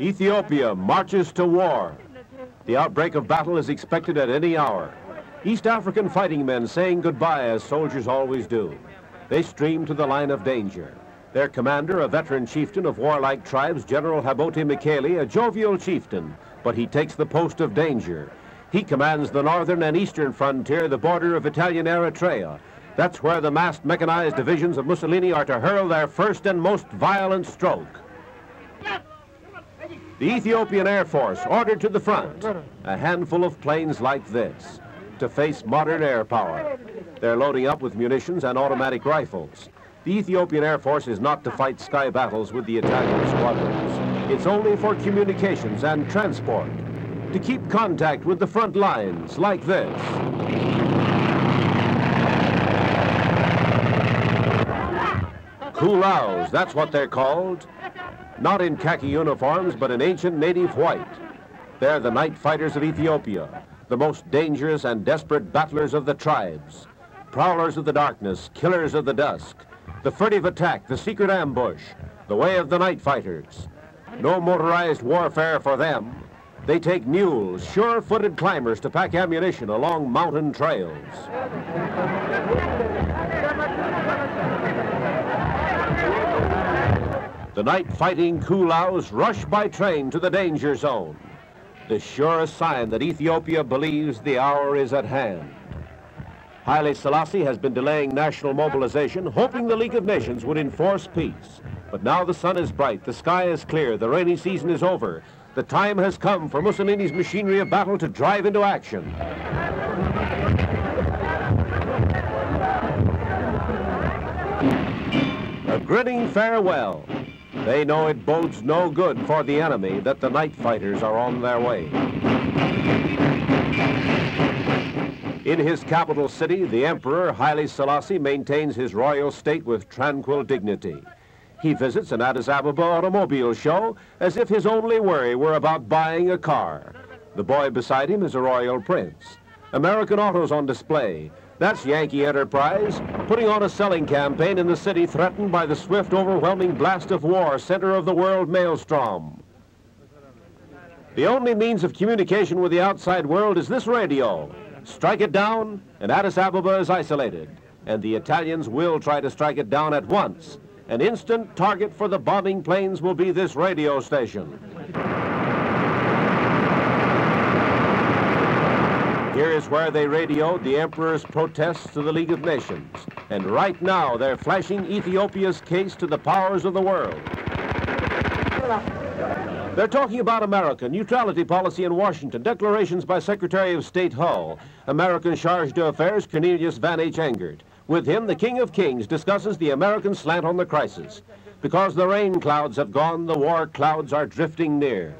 Ethiopia marches to war. The outbreak of battle is expected at any hour. East African fighting men saying goodbye as soldiers always do. They stream to the line of danger. Their commander, a veteran chieftain of warlike tribes, General Habote Mekele, a jovial chieftain, but he takes the post of danger. He commands the northern and eastern frontier, the border of Italian Eritrea. That's where the massed mechanized divisions of Mussolini are to hurl their first and most violent stroke. The Ethiopian Air Force ordered to the front, a handful of planes like this, to face modern air power. They're loading up with munitions and automatic rifles. The Ethiopian Air Force is not to fight sky battles with the Italian squadrons. It's only for communications and transport, to keep contact with the front lines like this. Kulaus, that's what they're called not in khaki uniforms, but in ancient native white. They're the night fighters of Ethiopia, the most dangerous and desperate battlers of the tribes, prowlers of the darkness, killers of the dusk, the furtive attack, the secret ambush, the way of the night fighters. No motorized warfare for them. They take mules, sure-footed climbers to pack ammunition along mountain trails. The night fighting Kulaus rush by train to the danger zone. The surest sign that Ethiopia believes the hour is at hand. Haile Selassie has been delaying national mobilization, hoping the League of Nations would enforce peace. But now the sun is bright, the sky is clear, the rainy season is over. The time has come for Mussolini's machinery of battle to drive into action. A grinning farewell. They know it bodes no good for the enemy that the night fighters are on their way. In his capital city, the Emperor Haile Selassie maintains his royal state with tranquil dignity. He visits an Addis Ababa automobile show as if his only worry were about buying a car. The boy beside him is a royal prince. American autos on display, that's Yankee Enterprise, putting on a selling campaign in the city threatened by the swift, overwhelming blast of war, center of the world maelstrom. The only means of communication with the outside world is this radio. Strike it down, and Addis Ababa is isolated. And the Italians will try to strike it down at once. An instant target for the bombing planes will be this radio station. Where they radioed the Emperor's protests to the League of Nations. And right now, they're flashing Ethiopia's case to the powers of the world. They're talking about America, neutrality policy in Washington, declarations by Secretary of State Hull, American Charge d'Affaires Cornelius Van H. Engert. With him, the King of Kings discusses the American slant on the crisis. Because the rain clouds have gone, the war clouds are drifting near.